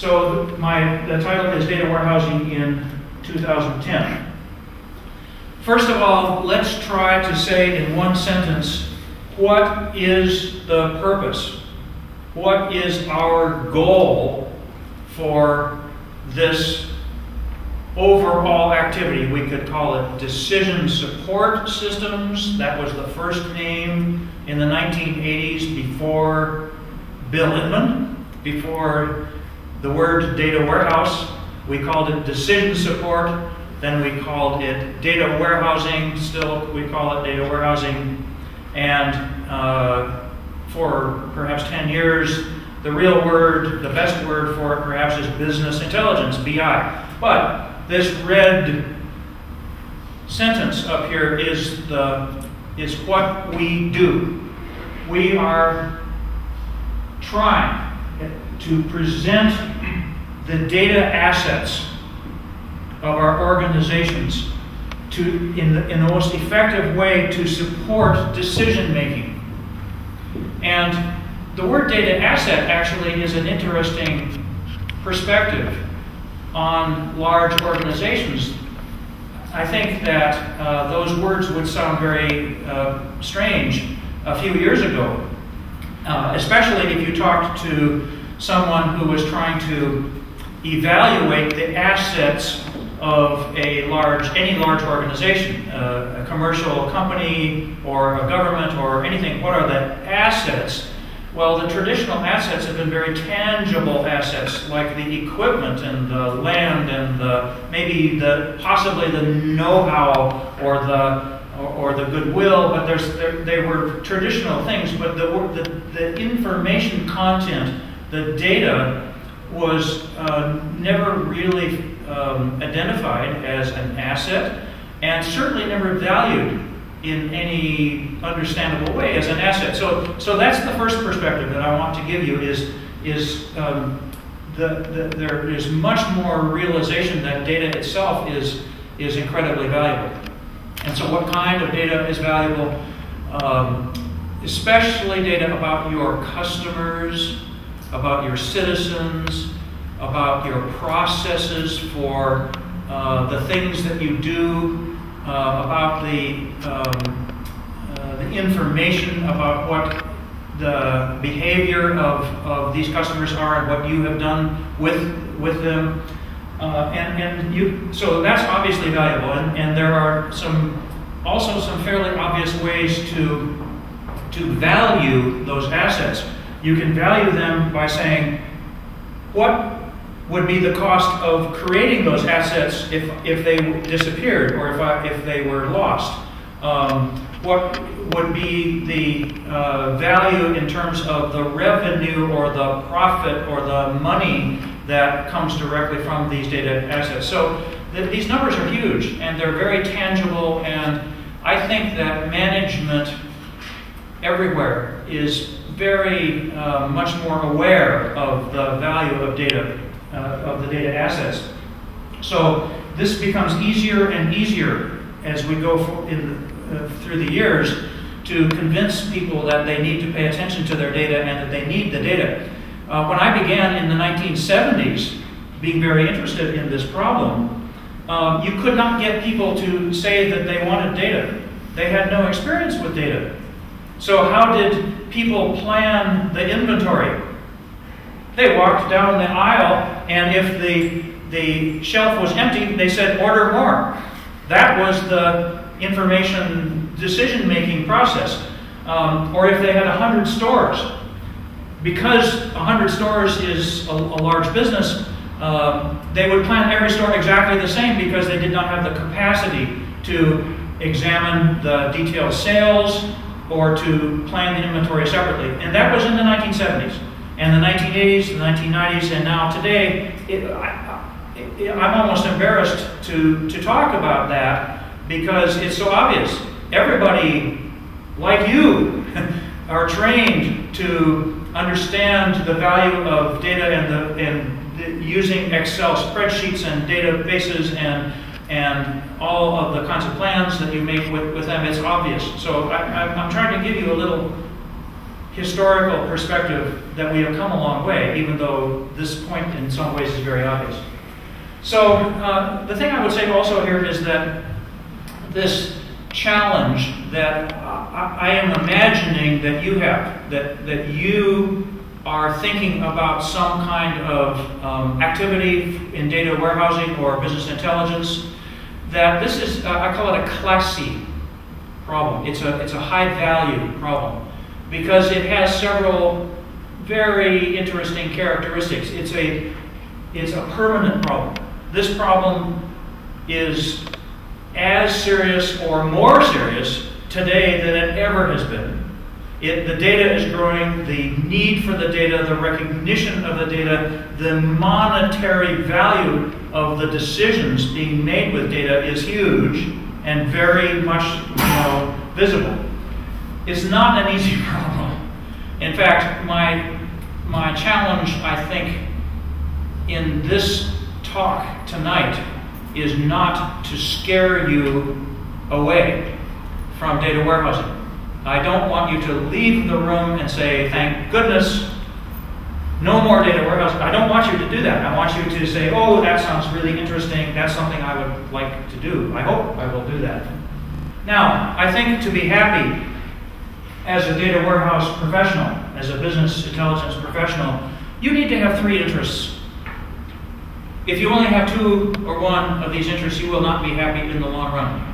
So my the title is Data Warehousing in 2010. First of all, let's try to say in one sentence what is the purpose? What is our goal for this overall activity? We could call it decision support systems. That was the first name in the 1980s before Bill Inmon, before the word data warehouse. We called it decision support. Then we called it data warehousing. Still, we call it data warehousing. And uh, for perhaps 10 years, the real word, the best word for it perhaps is business intelligence, BI. But this red sentence up here is the is what we do. We are trying to present the data assets of our organizations to, in, the, in the most effective way to support decision making. And the word data asset actually is an interesting perspective on large organizations. I think that uh, those words would sound very uh, strange a few years ago, uh, especially if you talked to someone who was trying to evaluate the assets of a large, any large organization, uh, a commercial company or a government or anything. What are the assets? Well, the traditional assets have been very tangible assets, like the equipment and the land and the maybe the possibly the know-how or the or, the goodwill. But there's there, they were traditional things. But the, the the information content, the data, was uh, never really um, identified as an asset and certainly never valued in any understandable way as an asset. So, so that's the first perspective that I want to give you is, is um, the, the, there is much more realization that data itself is, is incredibly valuable. And so what kind of data is valuable? Um, especially data about your customers, about your citizens, about your processes for uh, the things that you do, uh, about the, um, uh, the information about what the behavior of, of these customers are and what you have done with, with them. Uh, and, and you, so that's obviously valuable. And, and there are some also some fairly obvious ways to, to value those assets. You can value them by saying, what would be the cost of creating those assets if, if they disappeared or if, I, if they were lost? Um, what would be the uh, value in terms of the revenue or the profit or the money that comes directly from these data assets? So th these numbers are huge and they're very tangible, and I think that management everywhere is very uh, much more aware of the value of data uh, of the data assets. So this becomes easier and easier as we go in, uh, through the years to convince people that they need to pay attention to their data and that they need the data. Uh, when I began in the 1970s, being very interested in this problem, um, you could not get people to say that they wanted data. They had no experience with data. So how did people plan the inventory? They walked down the aisle, and if the, the shelf was empty, they said, order more. That was the information decision making process. Um, or if they had 100 stores, because 100 stores is a, a large business, um, they would plan every store exactly the same because they did not have the capacity to examine the detailed sales or to plan the inventory separately. And that was in the 1970s and the 1980s, the 1990s, and now today, it, I, am almost embarrassed to, to talk about that because it's so obvious. Everybody, like you, are trained to understand the value of data and, the, and the, using Excel spreadsheets and databases and and all of the kinds of plans that you make with, with them, it's obvious. So I, am trying to give you a little historical perspective that we have come a long way, even though this point in some ways is very obvious. So uh, the thing I would say also here is that this challenge that I am imagining that you have, that, that you are thinking about some kind of um, activity in data warehousing or business intelligence, that this is, uh, I call it a classy problem. It's a, it's a high value problem because it has several very interesting characteristics. It's a, it's a permanent problem. This problem is as serious or more serious today than it ever has been. It, the data is growing, the need for the data, the recognition of the data, the monetary value of the decisions being made with data is huge and very much visible. It's not an easy problem. In fact, my, my challenge, I think, in this talk tonight is not to scare you away from data warehousing. I don't want you to leave the room and say, thank goodness, no more data warehouse. I don't want you to do that. I want you to say, oh, that sounds really interesting. That's something I would like to do. I hope I will do that. Now, I think to be happy as a data warehouse professional, as a business intelligence professional, you need to have three interests. If you only have two or one of these interests, you will not be happy in the long run.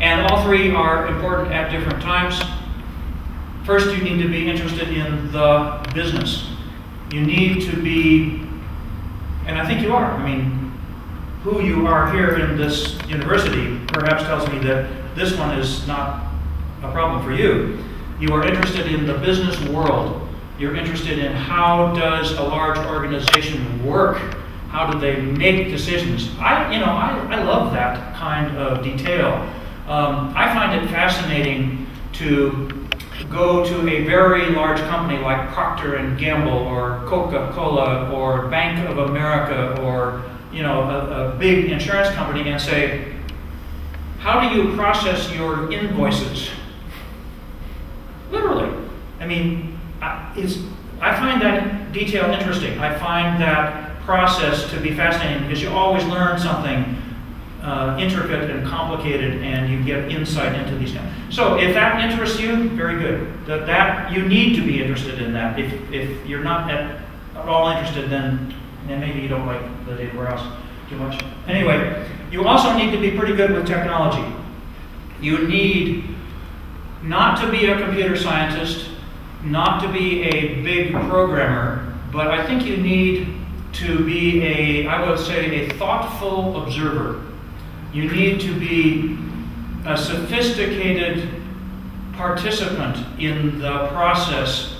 And all three are important at different times. First, you need to be interested in the business. You need to be, and I think you are. I mean, who you are here in this university perhaps tells me that this one is not a problem for you. You are interested in the business world. You're interested in how does a large organization work? How do they make decisions? I, you know, I, I love that kind of detail. Um, I find it fascinating to go to a very large company like Procter and Gamble or Coca-Cola or Bank of America or you know a, a big insurance company and say, how do you process your invoices? Literally. I mean, it's, I find that detail interesting. I find that process to be fascinating because you always learn something uh, intricate and complicated, and you get insight into these things. So, if that interests you, very good. That, that you need to be interested in that. If, if you're not at, at all interested, then, then maybe you don't like the data warehouse too much. Anyway, you also need to be pretty good with technology. You need not to be a computer scientist, not to be a big programmer, but I think you need to be a, I would say, a thoughtful observer. You need to be a sophisticated participant in the process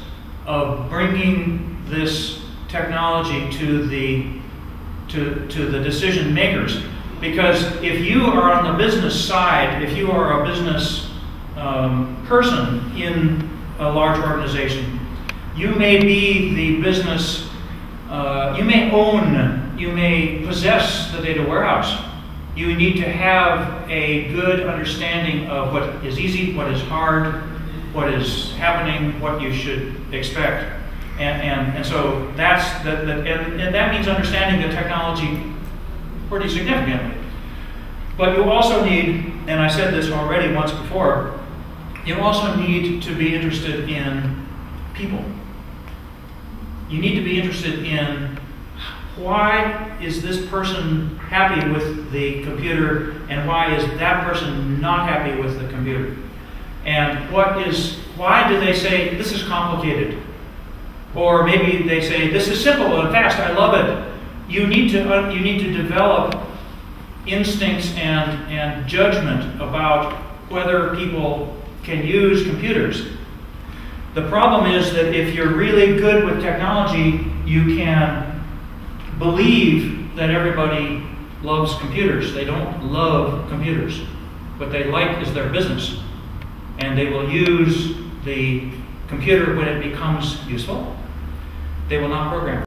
of bringing this technology to the to, to the decision makers. Because if you are on the business side, if you are a business um, person in a large organization, you may be the business, uh, you may own, you may possess the data warehouse you need to have a good understanding of what is easy, what is hard, what is happening, what you should expect. And, and, and so that's the, the and, and that means understanding the technology pretty significantly. But you also need, and I said this already once before, you also need to be interested in people. You need to be interested in why is this person happy with the computer and why is that person not happy with the computer? And what is, why do they say this is complicated? Or maybe they say this is simple and fast, I love it. You need to, uh, you need to develop instincts and, and judgment about whether people can use computers. The problem is that if you're really good with technology, you can believe that everybody loves computers. They don't love computers. What they like is their business. And they will use the computer when it becomes useful. They will not program.